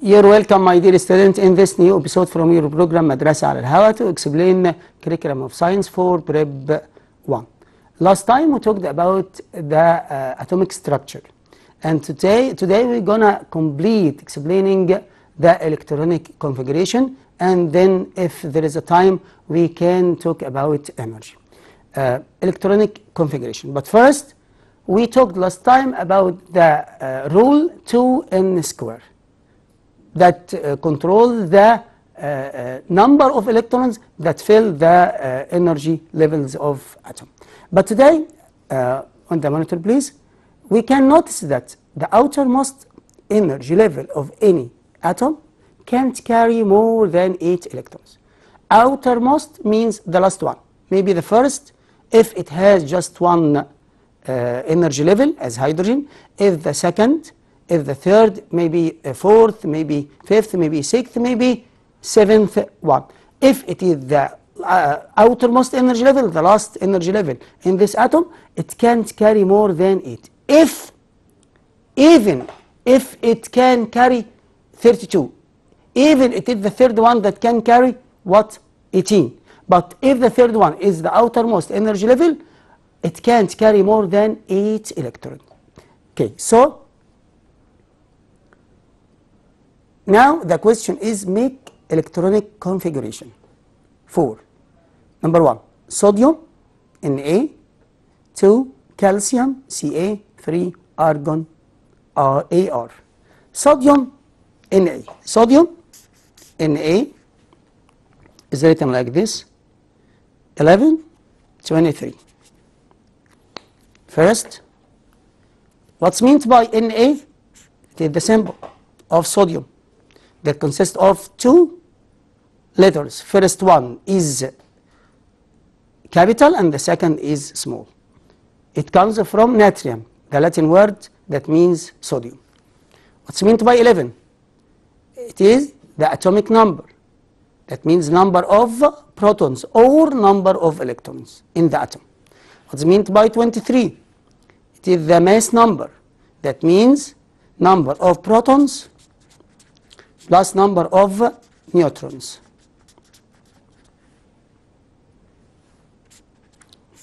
You're welcome, my dear students, in this new episode from your program Madrasa al Hawa to explain curriculum of science for Prep 1. Last time we talked about the uh, atomic structure, and today today we're gonna complete explaining the electronic configuration, and then if there is a time we can talk about energy. Uh, electronic configuration. But first, we talked last time about the uh, rule 2n square that uh, control the uh, uh, number of electrons that fill the uh, energy levels of atom. But today, uh, on the monitor please, we can notice that the outermost energy level of any atom can't carry more than 8 electrons. Outermost means the last one, maybe the first if it has just one energy level as hydrogen, if the second, if the third, maybe a fourth, maybe fifth, maybe sixth, maybe seventh one. If it is the uh, outermost energy level, the last energy level in this atom, it can't carry more than 8. If, even if it can carry 32, even it is the third one that can carry what? 18. But if the third one is the outermost energy level, it can't carry more than 8 electrons. Okay, so now the question is make electronic configuration. 4. Number 1, sodium, Na. 2, calcium, Ca. 3, argon, uh, Ar. Sodium, Na. Sodium, Na is written like this 11 23 first what's meant by Na it is the symbol of sodium that consists of two letters first one is capital and the second is small it comes from natrium the Latin word that means sodium what's meant by 11 it is the atomic number that means number of protons or number of electrons in the atom. What's meant by 23? It is the mass number. That means number of protons plus number of neutrons.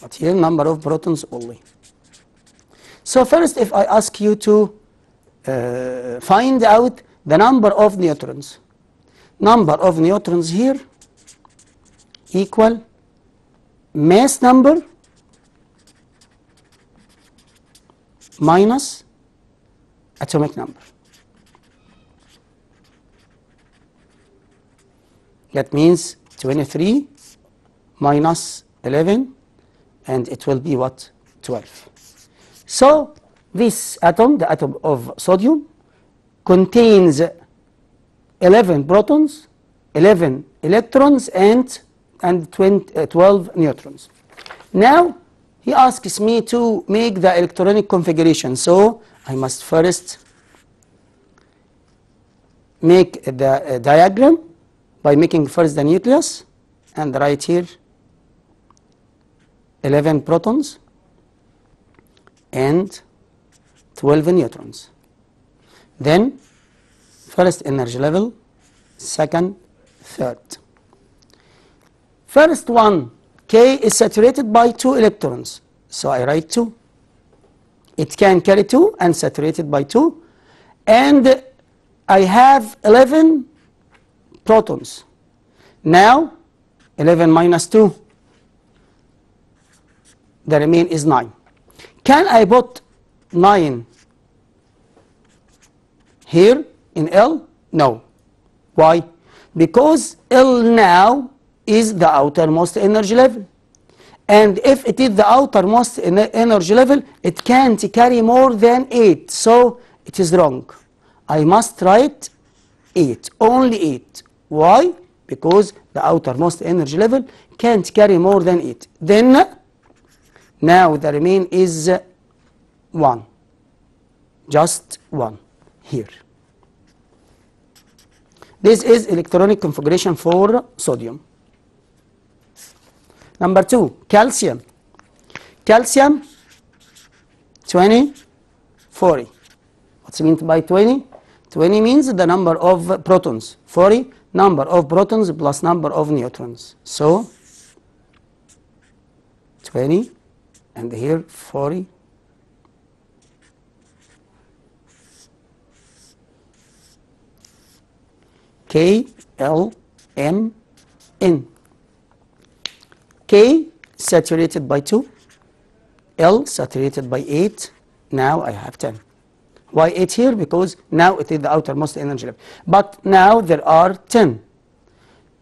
But here number of protons only. So first if I ask you to uh, find out the number of neutrons number of neutrons here equal mass number minus atomic number. That means 23 minus 11 and it will be what? 12. So this atom, the atom of sodium, contains 11 protons, 11 electrons, and, and 20, uh, 12 neutrons. Now, he asks me to make the electronic configuration. So, I must first make the uh, diagram by making first the nucleus and right here 11 protons and 12 neutrons. Then first energy level, second, third. First one, K is saturated by two electrons, so I write 2. It can carry 2 and saturated by 2. And I have 11 protons. Now, 11 minus 2, the remain is 9. Can I put 9 here in L? No. Why? Because L now is the outermost energy level. And if it is the outermost energy level, it can't carry more than 8. So it is wrong. I must write 8, only 8. Why? Because the outermost energy level can't carry more than it. Then, now the remain is 1. Just 1 here. This is electronic configuration for sodium. Number two, calcium. Calcium, 20, 40. What's meant by 20? 20 means the number of protons. 40 number of protons plus number of neutrons. So 20 and here 40 K L M N. K saturated by 2 L saturated by 8 now I have 10 why 8 here? Because now it is the outermost energy level. But now there are 10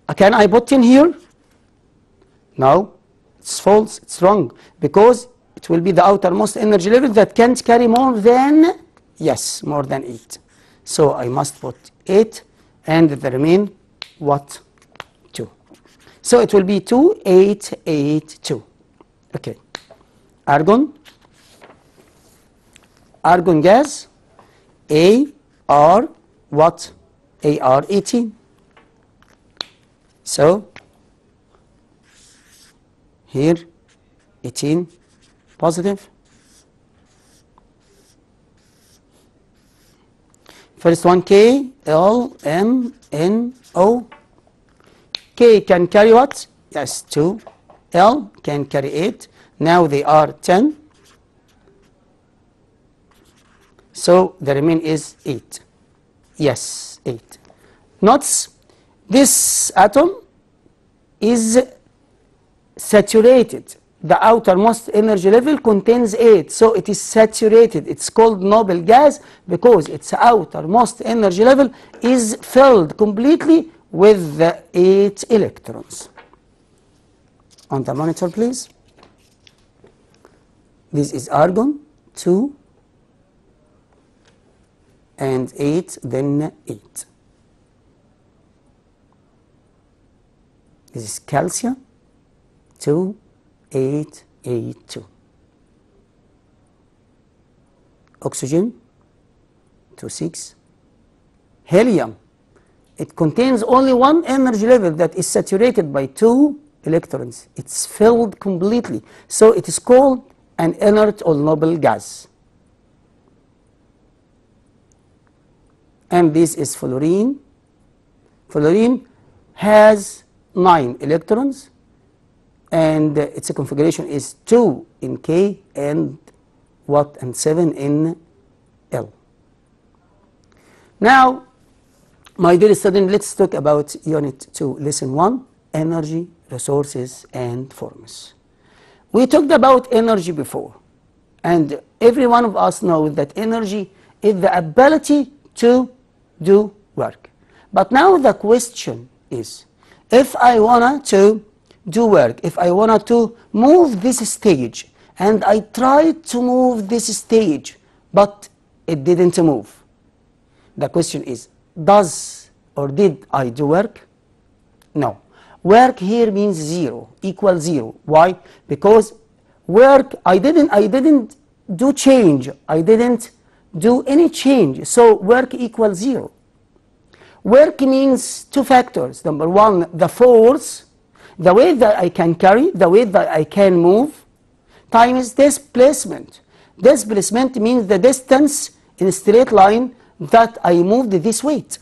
Uh, can I put 10 here? No. It's false. It's wrong. Because it will be the outermost energy level that can't carry more than yes more than 8 so I must put 8 and the remain what? 2 so it will be 2 8 8 2 okay. Argon. Argon gas A R what? A R 18 so here 18 positive. positive first one K L M N O. K can carry what? Yes 2 L can carry 8 now they are 10 so the remain is 8 yes 8 notice this atom is saturated. The outermost energy level contains 8 so it is saturated. It's called noble gas because its outermost energy level is filled completely with the 8 electrons. On the monitor please. This is argon 2 and 8 then 8 this is calcium 2 8 8 2 oxygen 2 6 helium it contains only one energy level that is saturated by two electrons. It's filled completely. So it is called an inert or noble gas and this is fluorine. Fluorine has 9 electrons and uh, its configuration is 2 in K and what and 7 in L. Now, my dear student, let's talk about Unit 2, Lesson 1, Energy, Resources and Forms. We talked about energy before, and every one of us knows that energy is the ability to do work. But now the question is, if I wanted to do work, if I wanted to move this stage, and I tried to move this stage, but it didn't move. The question is, does or did I do work? No. Work here means zero, equal zero. Why? Because work, I didn't, I didn't do change. I didn't do any change. So work equals zero. Work means two factors. Number one, the force, the weight that I can carry, the weight that I can move, times displacement. Displacement means the distance in a straight line that I moved this weight.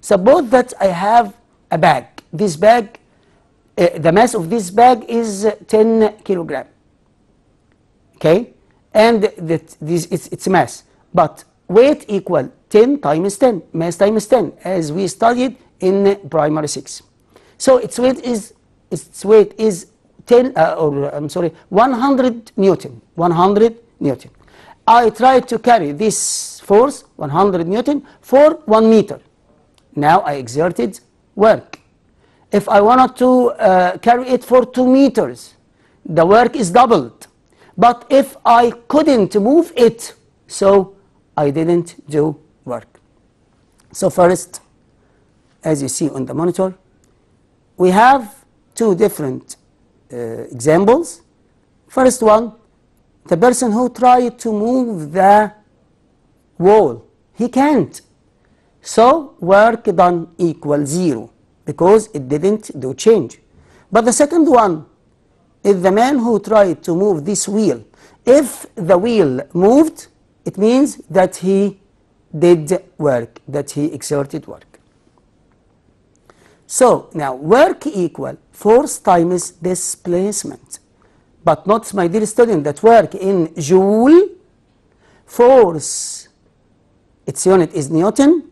Suppose that I have a bag. This bag, uh, the mass of this bag is 10 kilogram. Okay? And that this is its mass. But weight equal 10 times 10, mass times 10, as we studied in primary 6. So its weight is its weight is 10 uh, or I'm sorry 100 newton 100 newton. I tried to carry this force 100 newton for 1 meter. Now I exerted work. If I wanted to uh, carry it for 2 meters the work is doubled. But if I couldn't move it so I didn't do work so first as you see on the monitor we have two different uh, examples. First one, the person who tried to move the wall, he can't. So work done equals zero because it didn't do change. But the second one is the man who tried to move this wheel. If the wheel moved, it means that he did work, that he exerted work. So now work equal force times displacement. But not my dear student that work in joule, force, its unit is Newton,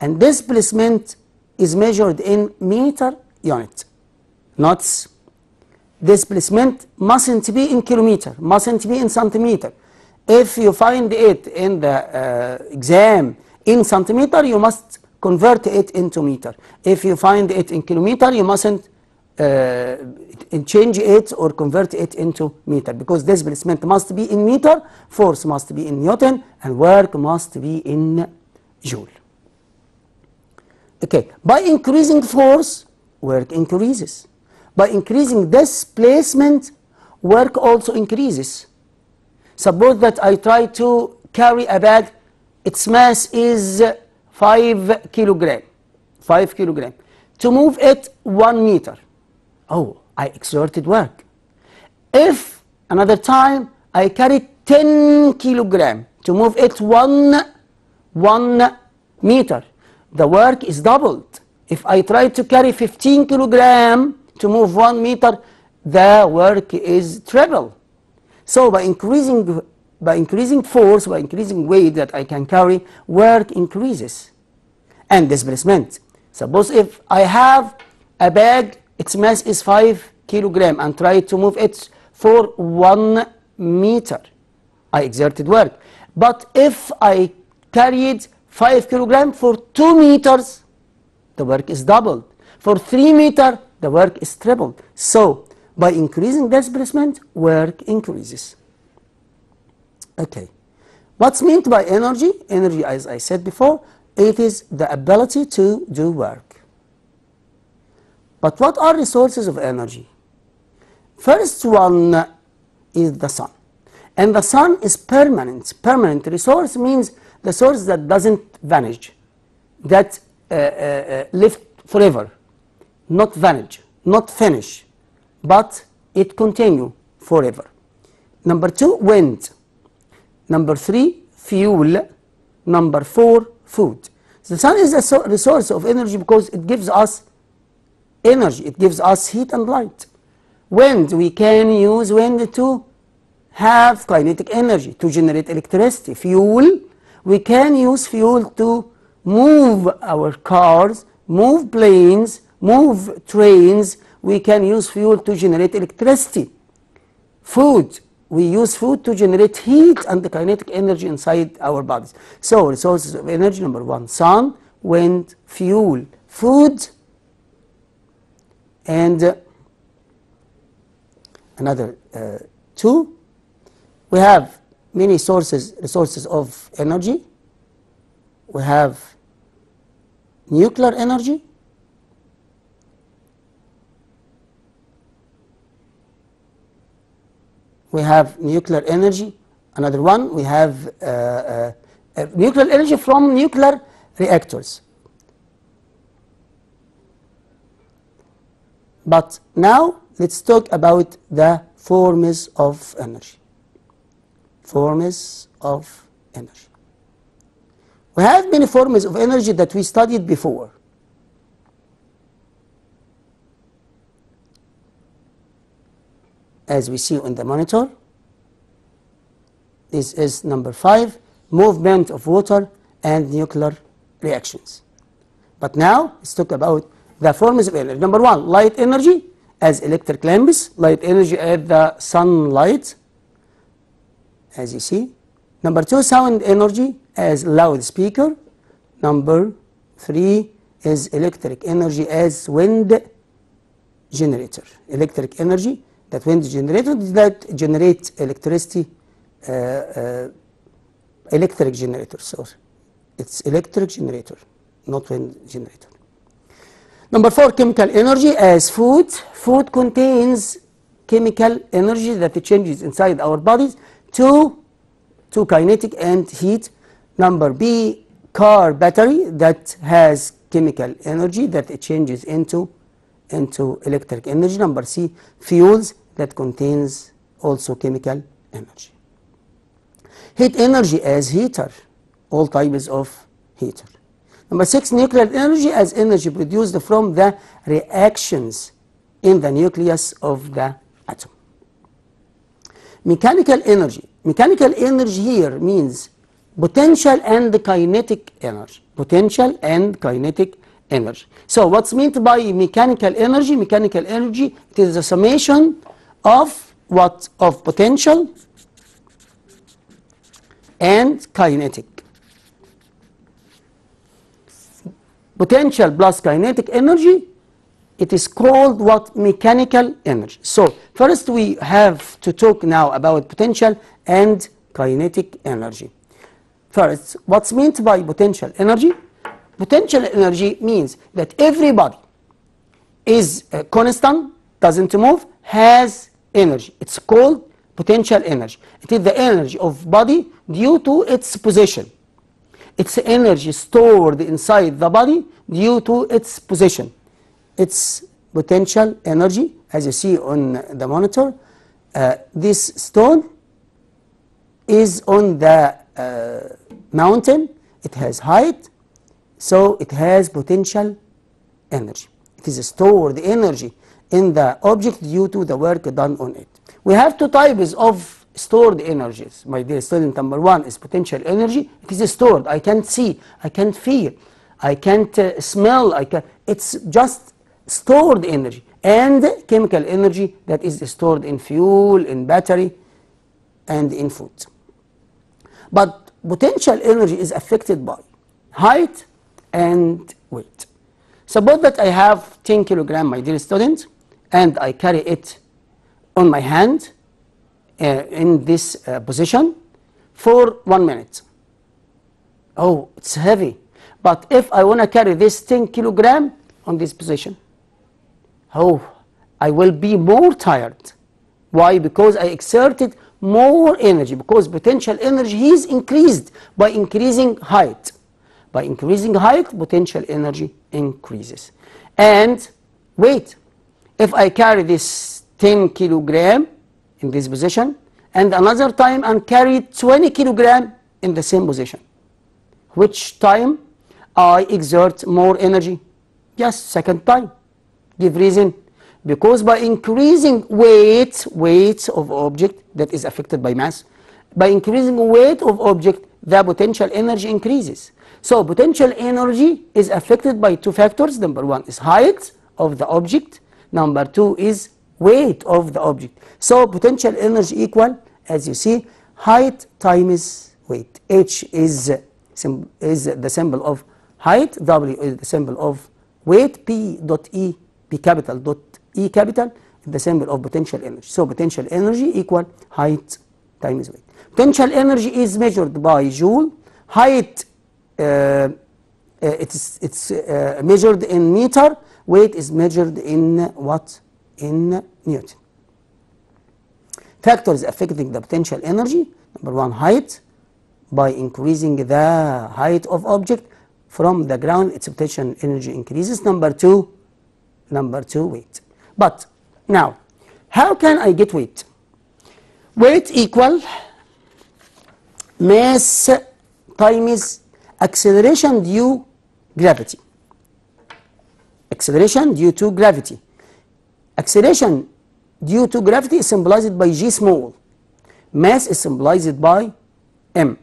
and displacement is measured in meter unit. not displacement mustn't be in kilometer, mustn't be in centimeter. If you find it in the uh, exam in centimeter, you must convert it into meter. If you find it in kilometer, you mustn't uh, change it or convert it into meter because displacement must be in meter, force must be in Newton, and work must be in joule. Okay, by increasing force, work increases. By increasing displacement, work also increases. Suppose that I try to carry a bag, its mass is 5 kilogram, 5 kilogram. To move it 1 meter, oh, I exerted work. If another time I carry 10 kilogram to move it 1, 1 meter, the work is doubled. If I try to carry 15 kilogram to move 1 meter, the work is treble. So by increasing by increasing force, by increasing weight that I can carry, work increases. And displacement. Suppose if I have a bag, its mass is 5 kilogram and try to move it for 1 meter, I exerted work. But if I carried 5 kilogram for 2 meters, the work is doubled. For 3 meter, the work is tripled. So by increasing displacement, work increases. Okay. What's meant by energy? Energy, as I said before, it is the ability to do work. But what are the sources of energy? First one is the sun. And the sun is permanent. Permanent resource means the source that doesn't vanish, that uh, uh, uh, live forever, not vanish, not finish, but it continue forever. Number two, wind. Number three, fuel. Number four, food. The sun is a so resource of energy because it gives us energy. It gives us heat and light. Wind, we can use wind to have kinetic energy, to generate electricity. Fuel, we can use fuel to move our cars, move planes, move trains. We can use fuel to generate electricity. Food, we use food to generate heat and the kinetic energy inside our bodies. So resources of energy, number one, sun, wind, fuel, food, and uh, another uh, two, we have many sources, resources of energy. We have nuclear energy, we have nuclear energy. Another one, we have uh, uh, uh, nuclear energy from nuclear reactors. But now let's talk about the forms of energy. Forms of energy. We have many forms of energy that we studied before. As we see on the monitor. This is number five, movement of water and nuclear reactions. But now let's talk about the forms of energy. Number one, light energy as electric lamps, light energy as the sunlight, as you see. Number two, sound energy as loudspeaker. Number three is electric energy as wind generator. Electric energy that wind generator that generates electricity, uh, uh, electric generator. So it's electric generator, not wind generator. Number four, chemical energy as food. Food contains chemical energy that changes inside our bodies to, to kinetic and heat. Number B, car battery that has chemical energy that it changes into, into electric energy. Number C, fuels that contains also chemical energy. Heat energy as heater all types of heater. Number six, nuclear energy as energy produced from the reactions in the nucleus of the atom. Mechanical energy. Mechanical energy here means potential and kinetic energy. Potential and kinetic energy. So what's meant by mechanical energy? Mechanical energy, it is the summation of what? Of potential and kinetic. Potential plus kinetic energy, it is called what? Mechanical energy. So first we have to talk now about potential and kinetic energy. First, what's meant by potential energy? Potential energy means that everybody is uh, constant, doesn't move, has energy. It's called potential energy. It is the energy of body due to its position. It's energy stored inside the body due to its position. It's potential energy, as you see on the monitor. Uh, this stone is on the uh, mountain. It has height, so it has potential energy. It is stored energy in the object due to the work done on it. We have two types of stored energies, my dear student. Number one is potential energy. It is stored. I can't see. I can't feel. I can't uh, smell. I can. It's just stored energy and chemical energy that is stored in fuel, in battery, and in food. But potential energy is affected by height and weight. Suppose that I have 10 kilogram, my dear student, and I carry it on my hand uh, in this uh, position for one minute. Oh, it's heavy. But if I want to carry this 10 kilogram on this position, oh, I will be more tired. Why? Because I exerted more energy, because potential energy is increased by increasing height. By increasing height, potential energy increases. And weight. If I carry this 10 kilogram in this position, and another time and carry 20 kilogram in the same position, which time I exert more energy? Yes, second time. Give reason. Because by increasing weight, weight of object that is affected by mass, by increasing weight of object, the potential energy increases. So potential energy is affected by two factors. Number one is height of the object. Number two is weight of the object. So potential energy equal, as you see, height times weight. H is, is the symbol of height, W is the symbol of weight, P dot E, P capital dot E capital, the symbol of potential energy. So potential energy equal height times weight. Potential energy is measured by joule. Height, uh, uh, it's, it's uh, measured in meter. Weight is measured in what? In Newton. Factors affecting the potential energy. Number one, height. By increasing the height of object from the ground, its potential energy increases. Number two, number two, weight. But now, how can I get weight? Weight equal mass times acceleration due gravity. Acceleration due to gravity. Acceleration due to gravity is symbolized by g small. Mass is symbolized by m.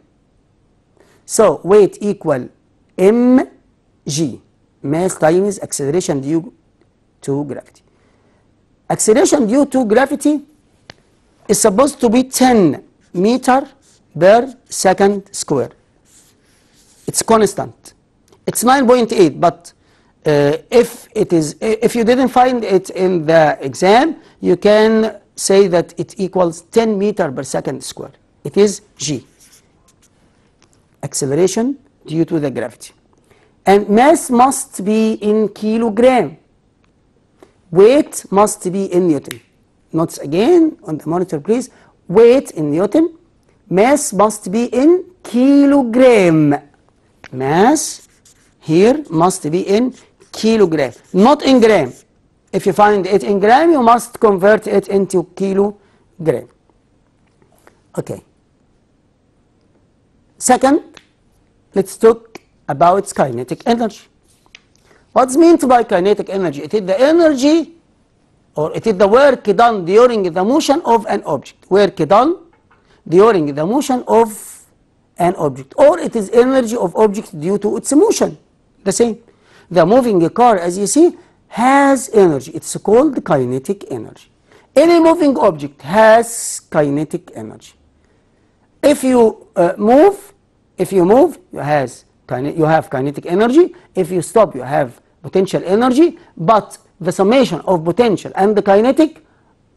So weight equal mg. Mass times acceleration due to gravity. Acceleration due to gravity is supposed to be 10 meter per second square. It's constant. It's 9.8, but uh, if it is, if you didn't find it in the exam, you can say that it equals 10 meter per second square. It is g. Acceleration due to the gravity. And mass must be in kilogram. Weight must be in Newton. Notes again on the monitor, please. Weight in Newton. Mass must be in kilogram. Mass here must be in kilogram, not in gram. If you find it in gram, you must convert it into kilogram. Okay. Second, let's talk about kinetic energy. What's meant by kinetic energy? It is the energy or it is the work done during the motion of an object. Work done during the motion of an object. Or it is energy of object due to its motion. The same. The moving car, as you see, has energy. It's called kinetic energy. Any moving object has kinetic energy. If you uh, move, if you move, you has you have kinetic energy. If you stop, you have potential energy. But the summation of potential and the kinetic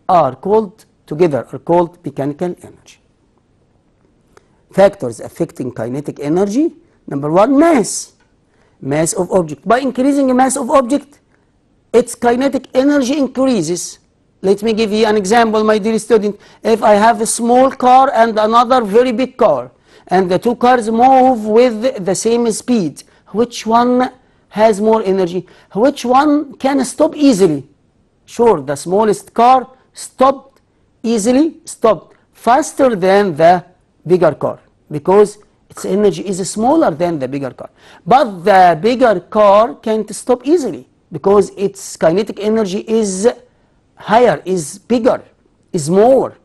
are called together are called mechanical energy. Factors affecting kinetic energy. Number one, mass. Mass of object. By increasing the mass of object, its kinetic energy increases. Let me give you an example, my dear student. If I have a small car and another very big car, and the two cars move with the same speed, which one has more energy? Which one can stop easily? Sure, the smallest car stopped easily, stopped faster than the bigger car because its energy is smaller than the bigger car. But the bigger car can't stop easily because its kinetic energy is higher, is bigger, is more.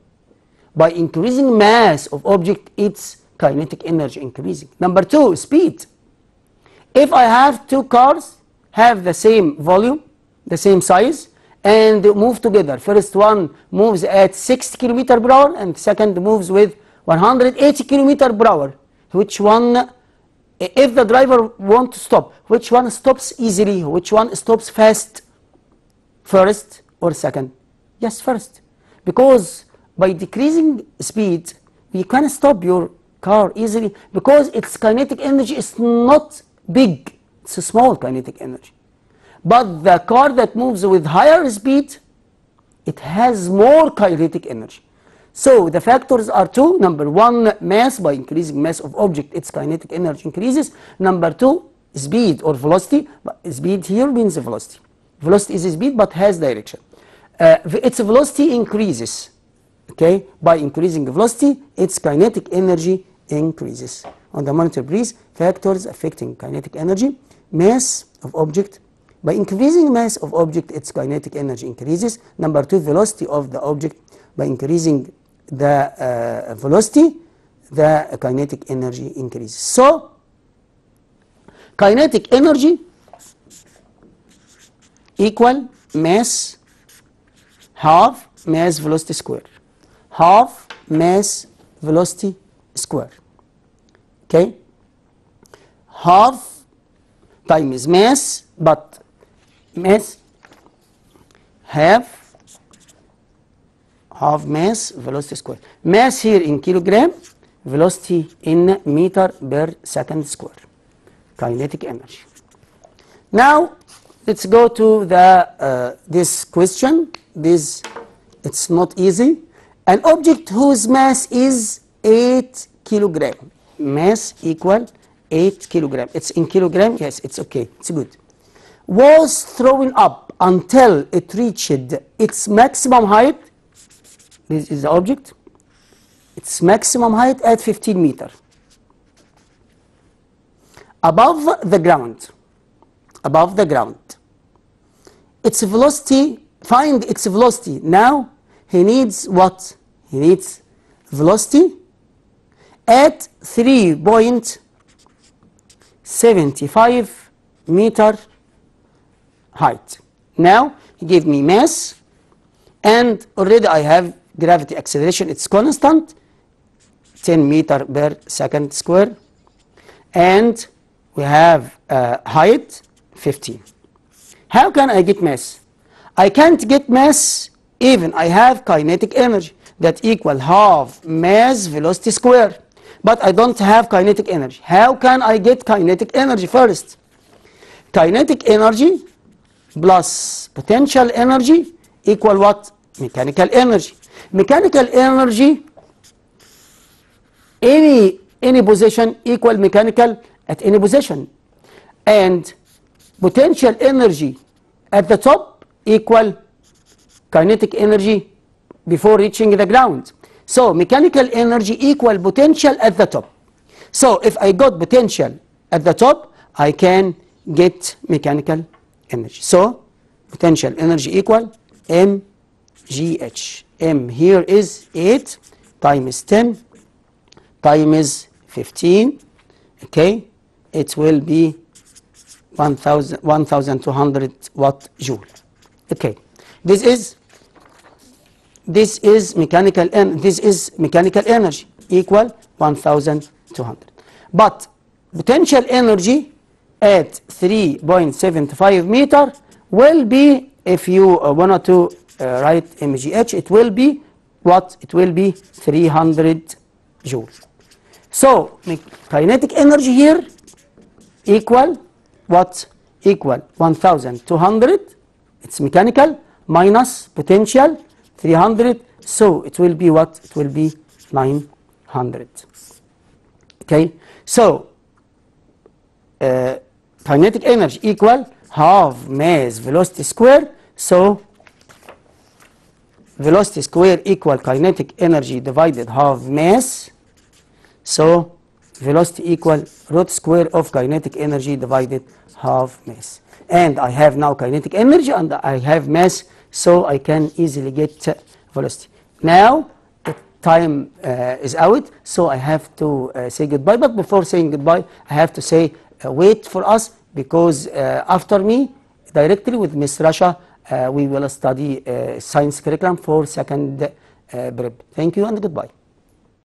By increasing mass of object, its kinetic energy increasing. Number two, speed. If I have two cars have the same volume, the same size, and move together, first one moves at 60 km per hour and second moves with 180 km per hour. Which one, if the driver want to stop, which one stops easily, which one stops fast, first or second? Yes, first. Because by decreasing speed, you can stop your car easily because its kinetic energy is not big, it's a small kinetic energy. But the car that moves with higher speed, it has more kinetic energy. So the factors are two. Number one, mass. By increasing mass of object, its kinetic energy increases. Number two, speed or velocity. Speed here means velocity. Velocity is speed but has direction. Uh, its velocity increases. Okay, by increasing velocity, its kinetic energy increases. On the monitor, please, factors affecting kinetic energy, mass of object. By increasing mass of object, its kinetic energy increases. Number two, velocity of the object. By increasing the uh, velocity, the kinetic energy increases. So, kinetic energy equal mass half mass velocity square. Half mass velocity square. Okay? Half times mass, but mass half half mass velocity square. Mass here in kilogram, velocity in meter per second square. Kinetic energy. Now let's go to the uh, this question. This it's not easy. An object whose mass is 8 kilogram. Mass equal 8 kilogram. It's in kilogram. Yes, it's okay. It's good. Was thrown up until it reached its maximum height. This is the object. Its maximum height at 15 meter. Above the ground. Above the ground. Its velocity, find its velocity. Now he needs what? He needs velocity at 3.75 meter height. Now he gave me mass and already I have gravity acceleration it's constant 10 meter per second square and we have uh, height 15. How can I get mass? I can't get mass even I have kinetic energy that equal half mass velocity square but I don't have kinetic energy. How can I get kinetic energy first? Kinetic energy plus potential energy equal what? Mechanical energy. Mechanical energy, any, any position equal mechanical at any position. And potential energy at the top equal kinetic energy before reaching the ground. So mechanical energy equal potential at the top. So if I got potential at the top, I can get mechanical energy. So potential energy equal mgh. m here is 8 times 10 times 15. Okay, it will be 1000 1200 watt joule. Okay, this is this is mechanical en this is mechanical energy equal 1200 but potential energy at 3.75 meter will be if you uh, wanted to write mgh it will be what? It will be 300 joule so kinetic energy here equal what? Equal 1200 it's mechanical minus potential 300 so it will be what? It will be 900 okay? So uh, kinetic energy equal half mass velocity square. So velocity square equal kinetic energy divided half mass so velocity equal root square of kinetic energy divided half mass. And I have now kinetic energy and I have mass, so I can easily get uh, velocity. Now the time uh, is out, so I have to uh, say goodbye. But before saying goodbye, I have to say uh, wait for us because uh, after me, directly with Miss uh, we will study uh, science curriculum for second uh, prep. Thank you and goodbye.